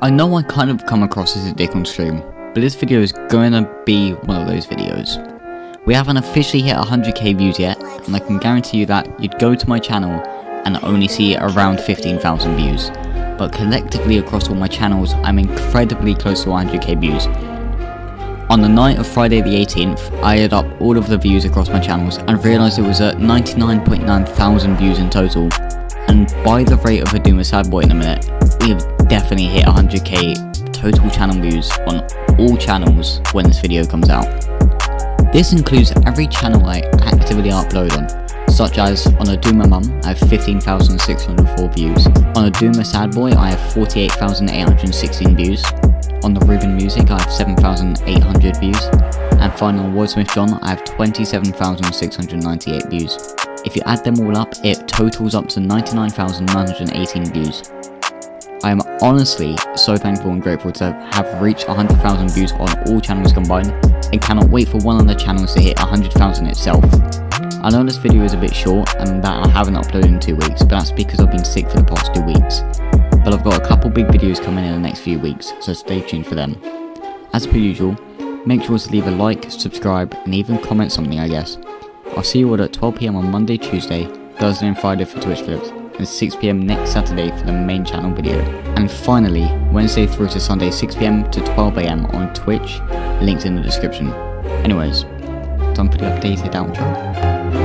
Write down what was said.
I know I kind of come across as a dick on stream, but this video is to be one of those videos. We haven't officially hit 100k views yet, and I can guarantee you that you'd go to my channel and only see around 15,000 views. But collectively across all my channels, I'm incredibly close to 100k views. On the night of Friday the 18th, I added up all of the views across my channels and realised it was at 99.9 thousand views in total. And by the rate of AdumaSadBoi in a minute, we have definitely hit 100k total channel views on all channels when this video comes out. This includes every channel I actively upload on, such as on AdumaMum I have 15,604 views, on AdumaSadBoi I have 48,816 views, on the Rubin Music I have 7,800 views, and finally on Wordsmith John I have 27,698 views. If you add them all up, it totals up to 99,918 views. I am honestly so thankful and grateful to have reached 100,000 views on all channels combined, and cannot wait for one of the channels to hit 100,000 itself. I know this video is a bit short and that I haven't uploaded in two weeks, but that's because I've been sick for the past two weeks. But I've got a couple big videos coming in the next few weeks, so stay tuned for them. As per usual, make sure to leave a like, subscribe, and even comment something I guess. I'll see you all at 12pm on Monday, Tuesday, Thursday and Friday for Twitch clips, and 6pm next Saturday for the main channel video. And finally, Wednesday through to Sunday 6pm to 12am on Twitch, links in the description. Anyways, time for the updated outro.